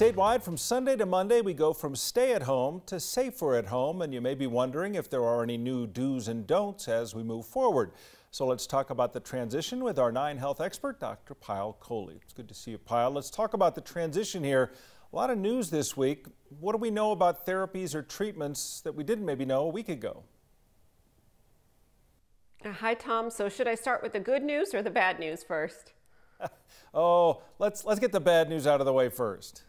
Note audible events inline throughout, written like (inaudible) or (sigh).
Statewide, from Sunday to Monday, we go from stay at home to safer at home, and you may be wondering if there are any new do's and don'ts as we move forward. So let's talk about the transition with our Nine Health expert, Dr. Payal Kohli. It's good to see you, Payal. Let's talk about the transition here. A lot of news this week. What do we know about therapies or treatments that we didn't maybe know a week ago? Uh, hi, Tom. So should I start with the good news or the bad news first? (laughs) oh, let's let's get the bad news out of the way first.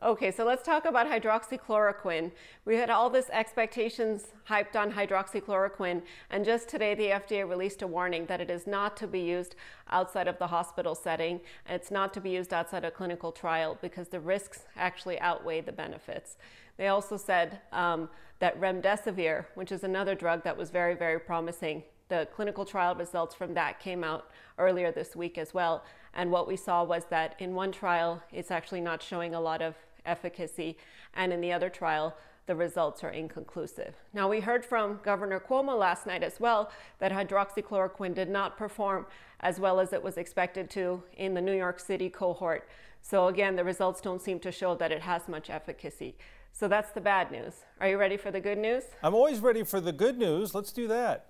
Okay, so let's talk about hydroxychloroquine. We had all this expectations hyped on hydroxychloroquine, and just today the FDA released a warning that it is not to be used outside of the hospital setting, and it's not to be used outside a clinical trial because the risks actually outweigh the benefits. They also said um, that remdesivir, which is another drug that was very, very promising, the clinical trial results from that came out earlier this week as well. And what we saw was that in one trial, it's actually not showing a lot of efficacy, and in the other trial, the results are inconclusive. Now, we heard from Governor Cuomo last night as well that hydroxychloroquine did not perform as well as it was expected to in the New York City cohort. So, again, the results don't seem to show that it has much efficacy. So, that's the bad news. Are you ready for the good news? I'm always ready for the good news. Let's do that.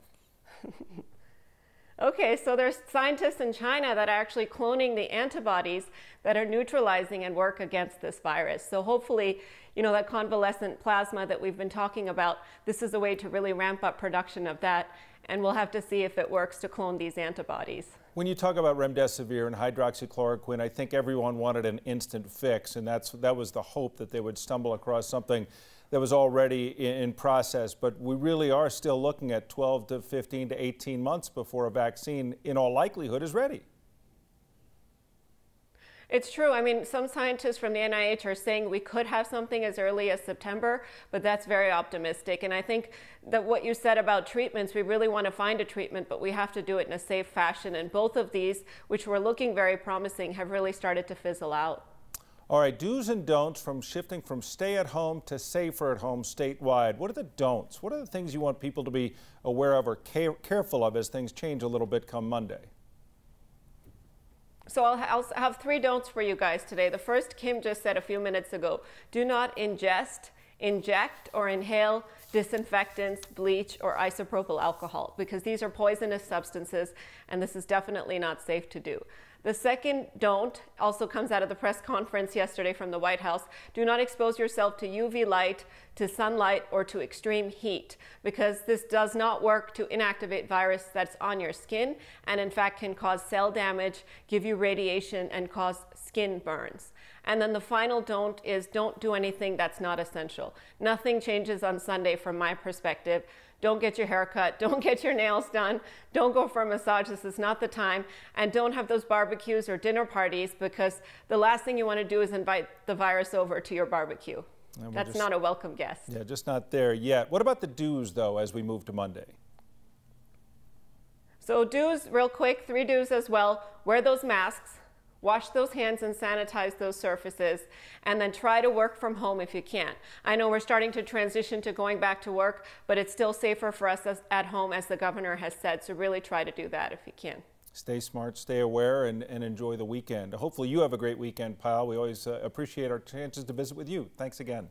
(laughs) Okay, so there's scientists in China that are actually cloning the antibodies that are neutralizing and work against this virus. So hopefully, you know, that convalescent plasma that we've been talking about, this is a way to really ramp up production of that. And we'll have to see if it works to clone these antibodies. When you talk about remdesivir and hydroxychloroquine, I think everyone wanted an instant fix, and that's that was the hope that they would stumble across something that was already in process. But we really are still looking at 12 to 15 to 18 months before a vaccine, in all likelihood, is ready. It's true. I mean, some scientists from the NIH are saying we could have something as early as September, but that's very optimistic. And I think that what you said about treatments, we really want to find a treatment, but we have to do it in a safe fashion. And both of these, which were looking very promising, have really started to fizzle out. All right, do's and don'ts from shifting from stay at home to safer at home statewide. What are the don'ts? What are the things you want people to be aware of or care careful of as things change a little bit come Monday? So I'll, I'll, have three don'ts for you guys today. The first, Kim just said a few minutes ago, do not ingest, inject, or inhale disinfectants, bleach, or isopropyl alcohol because these are poisonous substances and this is definitely not safe to do. The second don't also comes out of the press conference yesterday from the White House. Do not expose yourself to UV light, to sunlight, or to extreme heat because this does not work to inactivate virus that's on your skin and in fact can cause cell damage, give you radiation, and cause skin burns. And then the final don't is don't do anything that's not essential. Nothing changes on Sunday from my perspective. Don't get your hair cut. (laughs) Don't get your nails done. Don't go for a massage. This is not the time. And don't have those barbecues or dinner parties because the last thing you want to do is invite the virus over to your barbecue. That's just, not a welcome guest. Yeah, just not there yet. What about the do's, though, as we move to Monday? So, do's, real quick, three do's as well. Wear those masks. Wash those hands and sanitize those surfaces, and then try to work from home if you can. I know we're starting to transition to going back to work, but it's still safer for us at home, as the governor has said, so really try to do that if you can. Stay smart, stay aware, and, and enjoy the weekend. Hopefully, you have a great weekend, Payal. We always uh, appreciate our chances to visit with you. Thanks again.